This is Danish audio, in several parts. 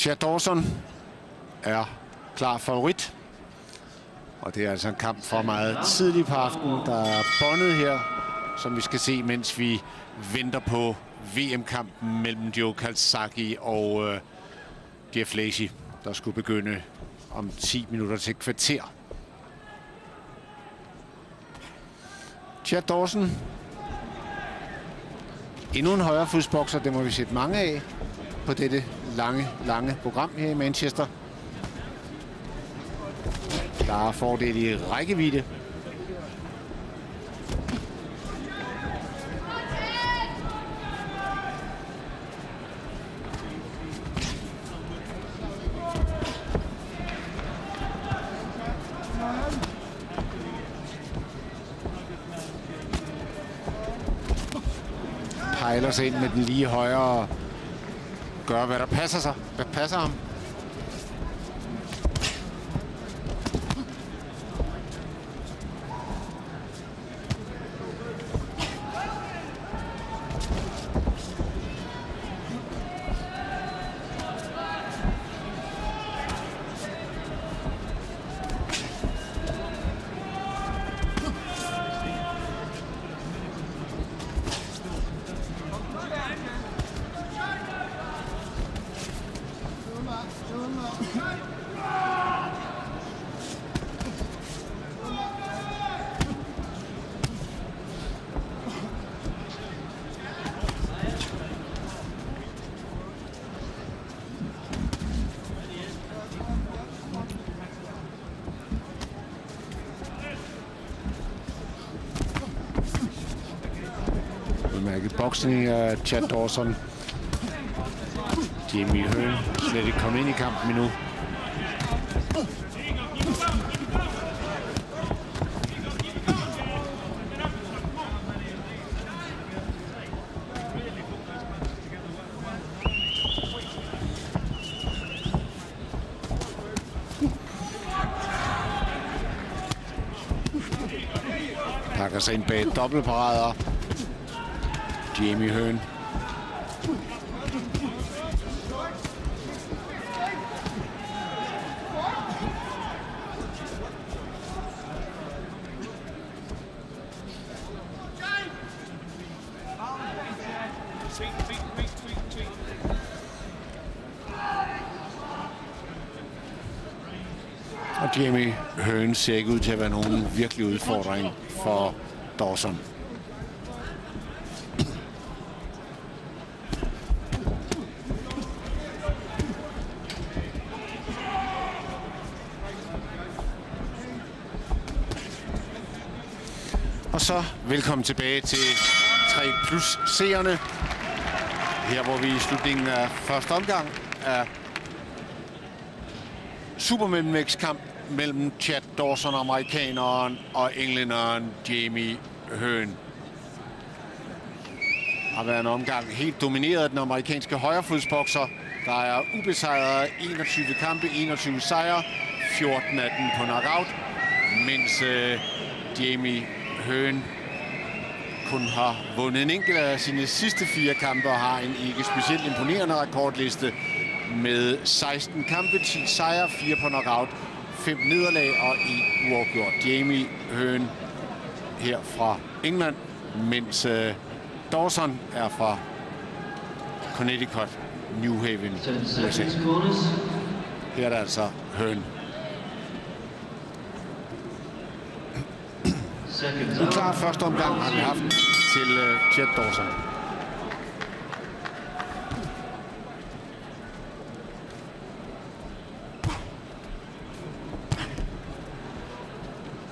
Chad Dawson er klar favorit. Og det er altså en kamp for meget tidlig på aftenen. Der er bondet her, som vi skal se, mens vi venter på VM-kampen mellem Joe Kalsaki og uh, Jeff Lacey, der skulle begynde om 10 minutter til kvarter. Chad Dawson. Endnu en højre fodsbokser, det må vi sætte mange af på dette lange, lange program her i Manchester. Der er fordel i rækkevidde. Pejler sig ind med den lige højre gøre, hvad der passer sig. Hvad passer ham? Boksning af uh, Chad Dawson. Jamie Hearn slet ikke kommet ind i kampen endnu. Pakker sig ind bag dobbeltparader. Jamie Hearn. Og Jamie Hearn ser ikke ud til at være nogen virkelig udfordring for Dawson. Og så velkommen tilbage til 3 plus seerne. Her hvor vi i slutningen af første omgang af supermellemvægtskamp mellem Chad Dawson, amerikaneren, og englænderen Jamie Høen. Har været en omgang helt domineret af den amerikanske højrefodsbokser. Der er ubesejret 21 kampe, 21 sejre, 14 af den på knockout, mens øh, Jamie Hearn kun har vundet en enkelt af sine sidste fire kampe og har en ikke specielt imponerende rekordliste med 16 kampe, 10 sejre, 4 på knockout, 5 nederlag og 1 uafgjort. Jamie Hearn her fra England, mens uh, Dawson er fra Connecticut, New Haven, USA. Her er der altså Hearn. En klar første omgang har vi haft til uh, Chad Dawson.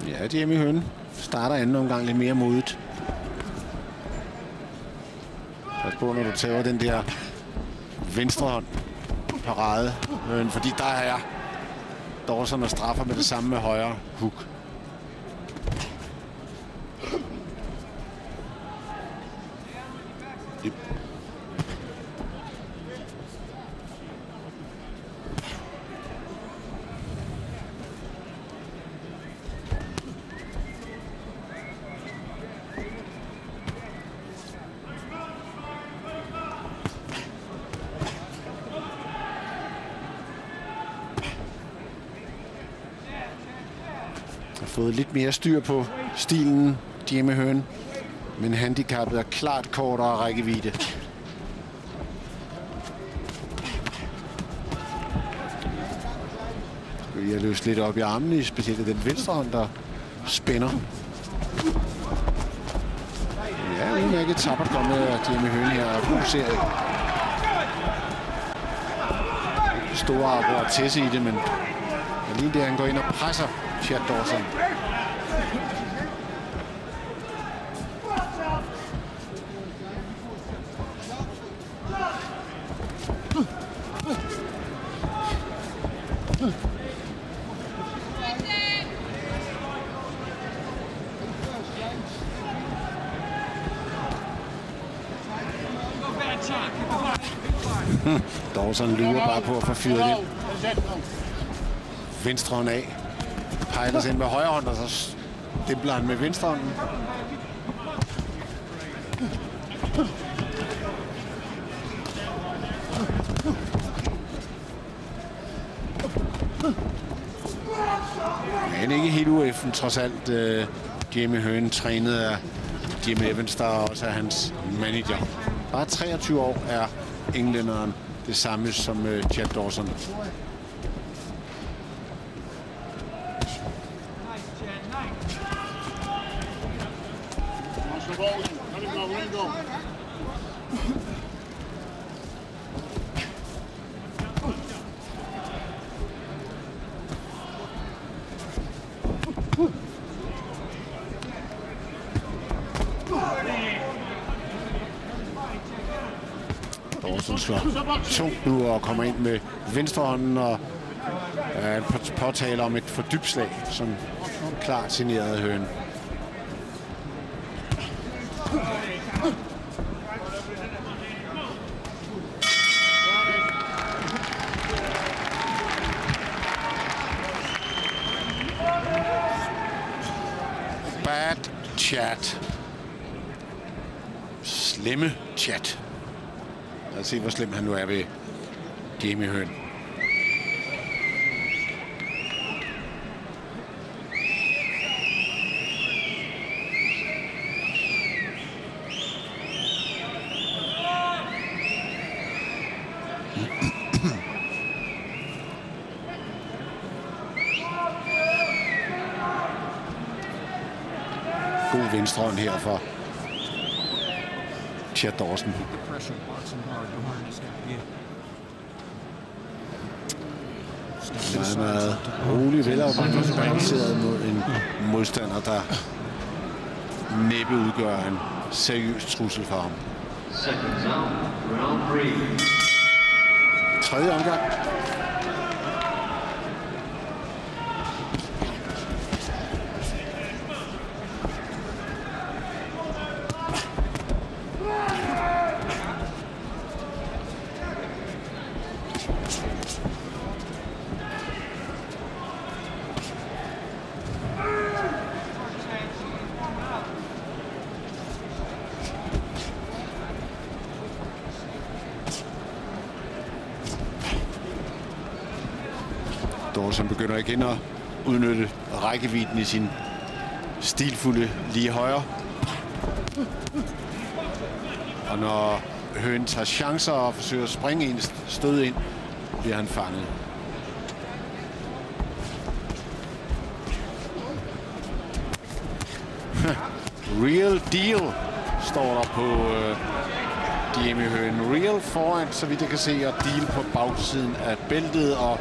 Ja, Jimmy Høn starter anden omgang lidt mere modigt. Pas på, når du tager den der venstre hånd parade, Høn, fordi der er Dawson og straffer med det samme med højre hook. Fået lidt mere styr på stilen, Jimmy Høen. Men handicappet er klart kortere rækkevidde. Vi har løst lidt op i armene, specielt den venstre hånd, der spænder. Ja, udmærket tabert kommet af Jimmy Høen her og god serie. Store arbejder tæsse i det, men lige der han går ind og presser Fjert Dorsen. Dawson lurer bare på at få fyret ind. Venstre hånd af. Pejles ind med højre hånd, og så stempler han med venstre hånden. Men ikke helt UF'en, trods alt. Øh, Jimmy Jamie Høen trænet af Jim Evans, der også er hans manager. Bare 23 år er englænderen det samme som øh, Chad Dawson. Dawson slår to nu og kommer ind med venstrehånden og øh, påtaler om et fordybslag, som klart signerede høen. Bad chat. Slemme chat. Lad os se, hvor slem han nu er ved Jamie Høen. God venstre hånd her for Chad Dawson. Meget, meget rolig, velafbalanceret mod en modstander, der næppe udgør en seriøs trussel for ham. Tredje omgang. Dawson begynder igen at udnytte rækkevidden i sin stilfulde lige højre. Og når Høen tager chancer og forsøger at springe en stød ind, bliver han fanget. Real deal, står der på øh, Jamie Høen. Real foran, så vidt jeg kan se, og deal på bagsiden af bæltet. Og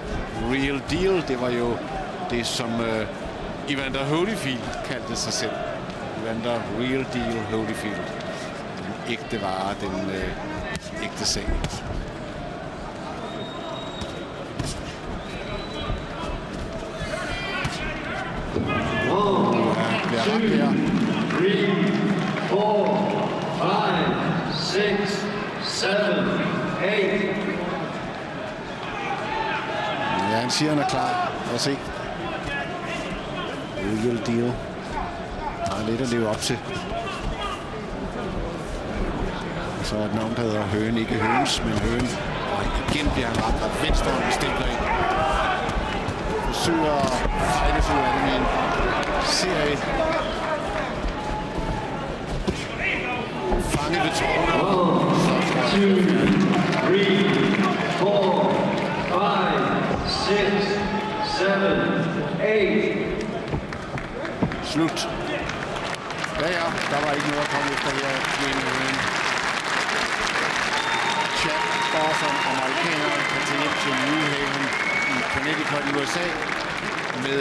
real deal, det var jo det, som øh, Evander Holyfield kaldte sig selv. Evander Real Deal Holyfield. Den ægte vare, den øh, ægte sag. Ja, bliver ramt her. three, four, five, six, seven, eight. Ja, han siger, han er klar. Lad os se. Real deal. Der er lidt at leve op til. Og så er et navn, der hedder Høen. Ikke Høens, men Høen. Og igen bliver han ramt af venstre hånd stempler ind. forsøger at fejle sig ud af det i en serie. Fanget ved tårnet. Så tror jeg, two, three, four, five, six, seven, eight. Slut. Ja, ja, der var ikke noget at komme efter her. Men Chad Dawson, amerikaneren, kan tage hjem til New Haven i Connecticut i USA med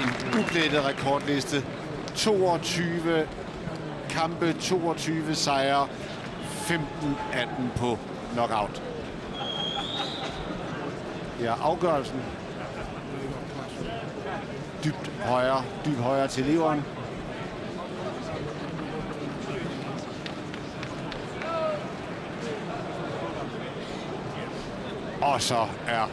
en uplettet rekordliste. 22 kampe, 22 sejre, 15-18 på knockout. Ja, afgørelsen dybt højre, dybt højre til leveren. Og så er